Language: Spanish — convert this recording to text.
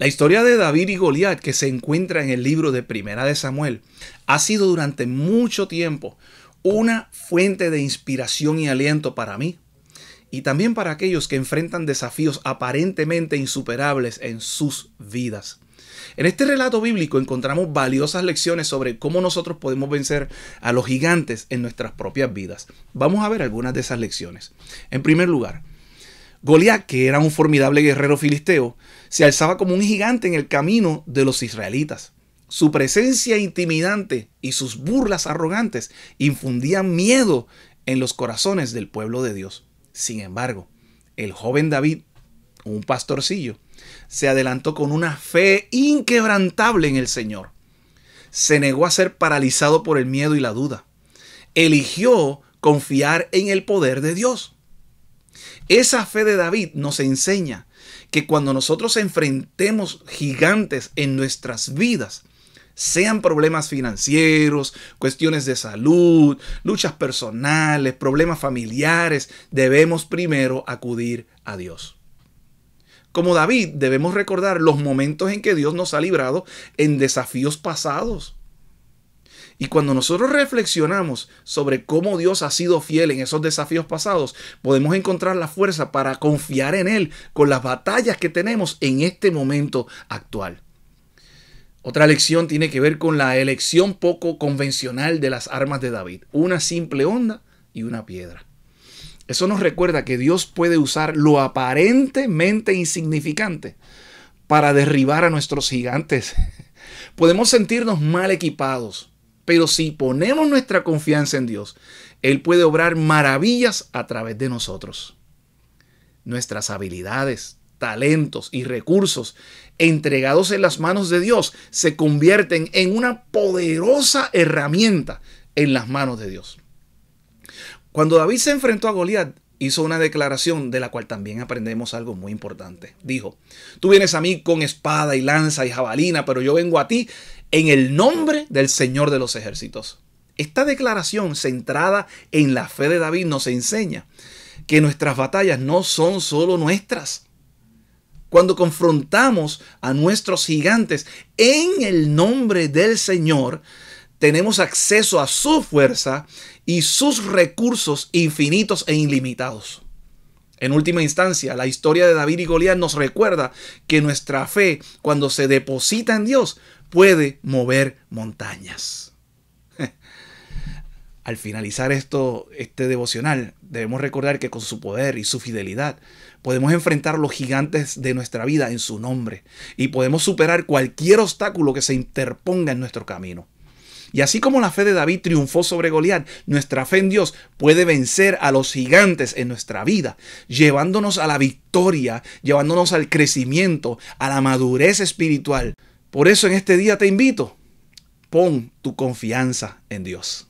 La historia de David y Goliat que se encuentra en el libro de Primera de Samuel ha sido durante mucho tiempo una fuente de inspiración y aliento para mí y también para aquellos que enfrentan desafíos aparentemente insuperables en sus vidas. En este relato bíblico encontramos valiosas lecciones sobre cómo nosotros podemos vencer a los gigantes en nuestras propias vidas. Vamos a ver algunas de esas lecciones. En primer lugar, Goliat, que era un formidable guerrero filisteo, se alzaba como un gigante en el camino de los israelitas. Su presencia intimidante y sus burlas arrogantes infundían miedo en los corazones del pueblo de Dios. Sin embargo, el joven David, un pastorcillo, se adelantó con una fe inquebrantable en el Señor. Se negó a ser paralizado por el miedo y la duda. Eligió confiar en el poder de Dios. Esa fe de David nos enseña que cuando nosotros enfrentemos gigantes en nuestras vidas, sean problemas financieros, cuestiones de salud, luchas personales, problemas familiares, debemos primero acudir a Dios. Como David, debemos recordar los momentos en que Dios nos ha librado en desafíos pasados. Y cuando nosotros reflexionamos sobre cómo Dios ha sido fiel en esos desafíos pasados, podemos encontrar la fuerza para confiar en Él con las batallas que tenemos en este momento actual. Otra lección tiene que ver con la elección poco convencional de las armas de David. Una simple onda y una piedra. Eso nos recuerda que Dios puede usar lo aparentemente insignificante para derribar a nuestros gigantes. Podemos sentirnos mal equipados, pero si ponemos nuestra confianza en Dios, Él puede obrar maravillas a través de nosotros. Nuestras habilidades, talentos y recursos entregados en las manos de Dios se convierten en una poderosa herramienta en las manos de Dios. Cuando David se enfrentó a Goliat, hizo una declaración de la cual también aprendemos algo muy importante. Dijo, tú vienes a mí con espada y lanza y jabalina, pero yo vengo a ti en el nombre del Señor de los ejércitos. Esta declaración centrada en la fe de David nos enseña que nuestras batallas no son solo nuestras. Cuando confrontamos a nuestros gigantes en el nombre del Señor, tenemos acceso a su fuerza y sus recursos infinitos e ilimitados. En última instancia, la historia de David y Goliat nos recuerda que nuestra fe, cuando se deposita en Dios, puede mover montañas. Al finalizar esto, este devocional, debemos recordar que con su poder y su fidelidad podemos enfrentar los gigantes de nuestra vida en su nombre y podemos superar cualquier obstáculo que se interponga en nuestro camino. Y así como la fe de David triunfó sobre Goliat, nuestra fe en Dios puede vencer a los gigantes en nuestra vida, llevándonos a la victoria, llevándonos al crecimiento, a la madurez espiritual. Por eso en este día te invito, pon tu confianza en Dios.